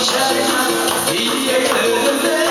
şişerim, iyi yedim.